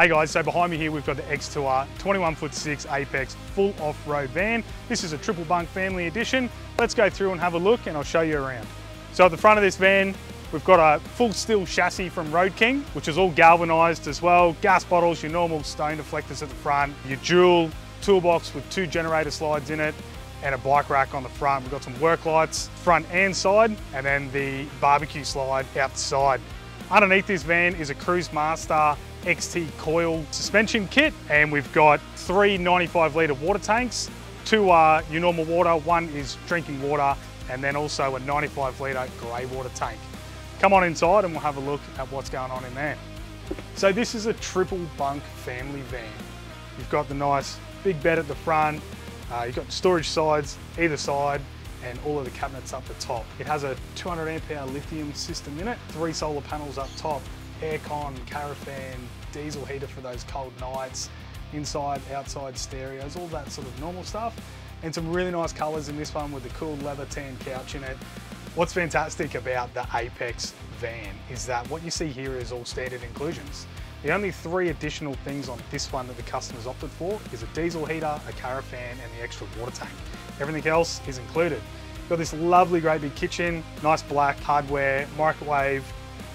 Hey guys, so behind me here we've got the Xtour 21 foot 6 Apex full off-road van. This is a triple bunk family edition. Let's go through and have a look and I'll show you around. So at the front of this van, we've got a full steel chassis from Road King, which is all galvanized as well. Gas bottles, your normal stone deflectors at the front, your dual toolbox with two generator slides in it, and a bike rack on the front. We've got some work lights front and side, and then the barbecue slide out the side. Underneath this van is a Cruisemaster XT coil suspension kit and we've got three 95 litre water tanks. Two are your normal water, one is drinking water and then also a 95 litre grey water tank. Come on inside and we'll have a look at what's going on in there. So this is a triple bunk family van. You've got the nice big bed at the front, uh, you've got storage sides either side and all of the cabinets up the top. It has a 200 amp hour lithium system in it, three solar panels up top, aircon, Carafan, diesel heater for those cold nights, inside, outside stereos, all that sort of normal stuff. And some really nice colours in this one with the cool leather tan couch in it. What's fantastic about the Apex van is that what you see here is all standard inclusions. The only three additional things on this one that the customers opted for is a diesel heater, a Carafan and the extra water tank. Everything else is included. Got this lovely great big kitchen, nice black hardware, microwave,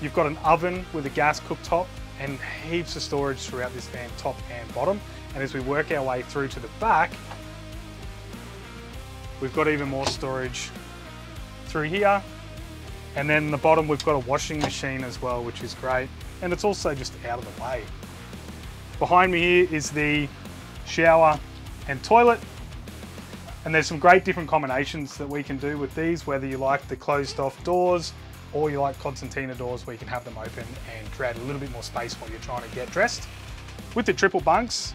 You've got an oven with a gas cooktop and heaps of storage throughout this van, top and bottom. And as we work our way through to the back, we've got even more storage through here. And then the bottom, we've got a washing machine as well, which is great. And it's also just out of the way. Behind me here is the shower and toilet. And there's some great different combinations that we can do with these, whether you like the closed off doors, or you like concertina doors where you can have them open and create a little bit more space while you're trying to get dressed. With the triple bunks,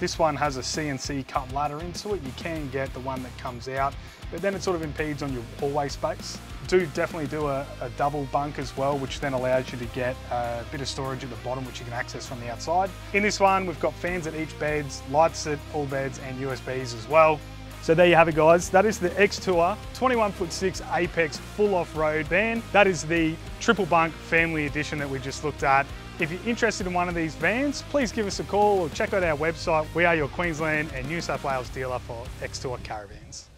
this one has a CNC cut ladder into it. You can get the one that comes out, but then it sort of impedes on your hallway space. Do definitely do a, a, double bunk as well, which then allows you to get a bit of storage at the bottom, which you can access from the outside. In this one, we've got fans at each beds, lights at all beds, and USBs as well. So there you have it guys. That is the Xtour 21 foot 6 Apex full off-road van. That is the triple bunk family edition that we just looked at. If you're interested in one of these vans, please give us a call or check out our website. We are your Queensland and New South Wales dealer for Xtour caravans.